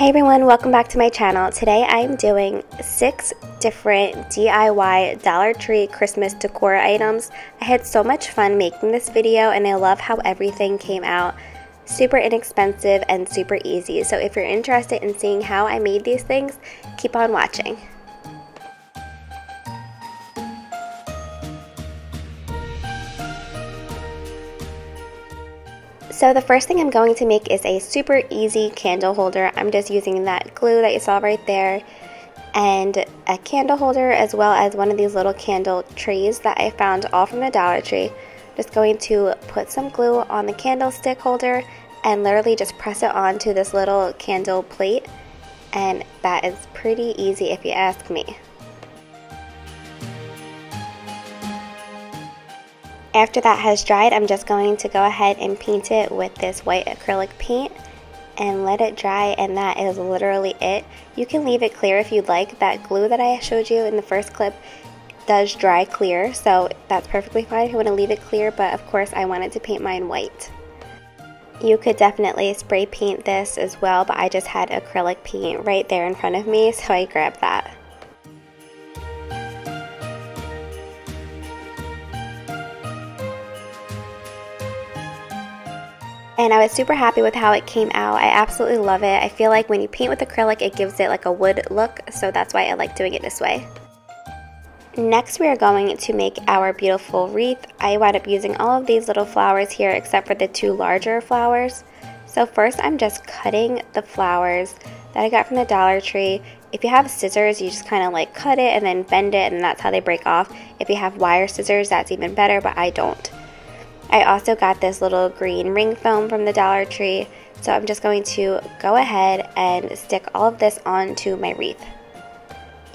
Hey everyone, welcome back to my channel. Today I'm doing six different DIY Dollar Tree Christmas decor items. I had so much fun making this video and I love how everything came out super inexpensive and super easy. So if you're interested in seeing how I made these things, keep on watching. So the first thing I'm going to make is a super easy candle holder. I'm just using that glue that you saw right there and a candle holder as well as one of these little candle trays that I found all from the Dollar Tree. Just going to put some glue on the candlestick holder and literally just press it onto this little candle plate and that is pretty easy if you ask me. After that has dried, I'm just going to go ahead and paint it with this white acrylic paint and let it dry and that is literally it. You can leave it clear if you'd like. That glue that I showed you in the first clip does dry clear, so that's perfectly fine if you want to leave it clear, but of course I wanted to paint mine white. You could definitely spray paint this as well, but I just had acrylic paint right there in front of me, so I grabbed that. And I was super happy with how it came out. I absolutely love it. I feel like when you paint with acrylic, it gives it like a wood look, so that's why I like doing it this way. Next, we are going to make our beautiful wreath. I wound up using all of these little flowers here except for the two larger flowers. So first, I'm just cutting the flowers that I got from the Dollar Tree. If you have scissors, you just kind of like cut it and then bend it and that's how they break off. If you have wire scissors, that's even better, but I don't. I also got this little green ring foam from the Dollar Tree, so I'm just going to go ahead and stick all of this onto my wreath.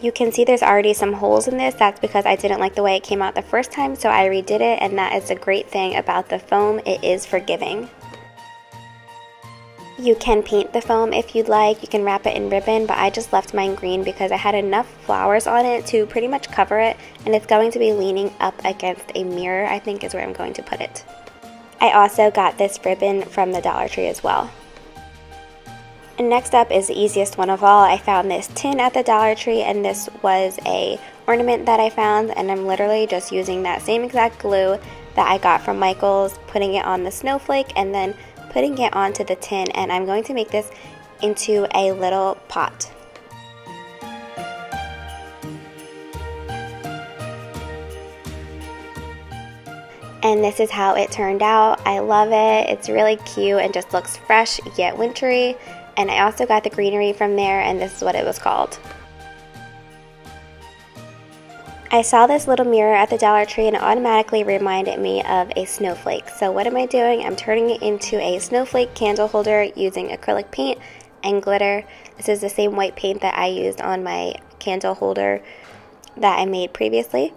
You can see there's already some holes in this. That's because I didn't like the way it came out the first time, so I redid it, and that is a great thing about the foam. It is forgiving. You can paint the foam if you'd like. You can wrap it in ribbon, but I just left mine green because I had enough flowers on it to pretty much cover it, and it's going to be leaning up against a mirror, I think is where I'm going to put it. I also got this ribbon from the Dollar Tree as well. And next up is the easiest one of all. I found this tin at the Dollar Tree and this was a ornament that I found and I'm literally just using that same exact glue that I got from Michael's, putting it on the snowflake and then putting it onto the tin and I'm going to make this into a little pot. And this is how it turned out. I love it. It's really cute and just looks fresh yet wintry. And I also got the greenery from there and this is what it was called. I saw this little mirror at the Dollar Tree and it automatically reminded me of a snowflake. So what am I doing? I'm turning it into a snowflake candle holder using acrylic paint and glitter. This is the same white paint that I used on my candle holder that I made previously.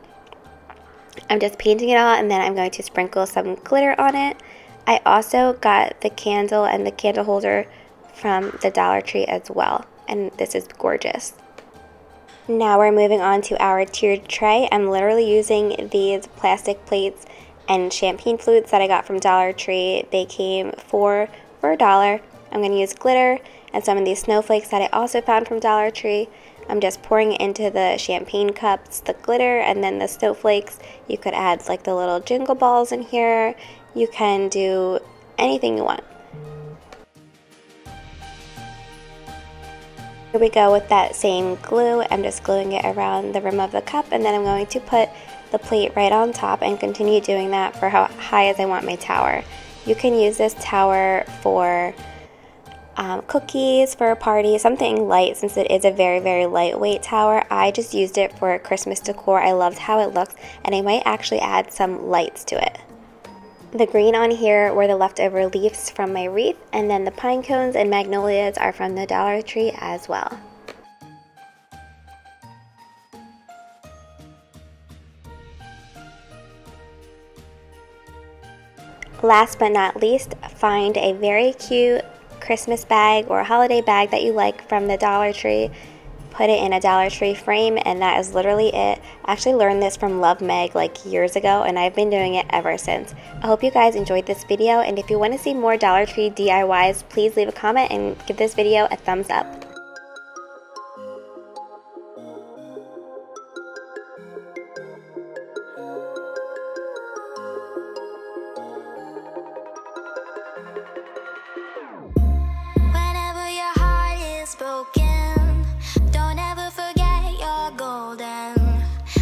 I'm just painting it all and then I'm going to sprinkle some glitter on it. I also got the candle and the candle holder from the Dollar Tree as well and this is gorgeous. Now we're moving on to our tiered tray. I'm literally using these plastic plates and champagne flutes that I got from Dollar Tree. They came for, for a dollar. I'm going to use glitter and some of these snowflakes that I also found from Dollar Tree. I'm just pouring it into the champagne cups, the glitter, and then the snowflakes. You could add like the little jingle balls in here. You can do anything you want. Here we go with that same glue. I'm just gluing it around the rim of the cup and then I'm going to put the plate right on top and continue doing that for how high as I want my tower. You can use this tower for um, cookies for a party, something light since it is a very, very lightweight tower. I just used it for Christmas decor. I loved how it looks and I might actually add some lights to it. The green on here were the leftover leaves from my wreath, and then the pine cones and magnolias are from the Dollar Tree as well. Last but not least, find a very cute Christmas bag or holiday bag that you like from the Dollar Tree put it in a Dollar Tree frame, and that is literally it. I actually learned this from Love Meg like years ago, and I've been doing it ever since. I hope you guys enjoyed this video, and if you want to see more Dollar Tree DIYs, please leave a comment and give this video a thumbs up.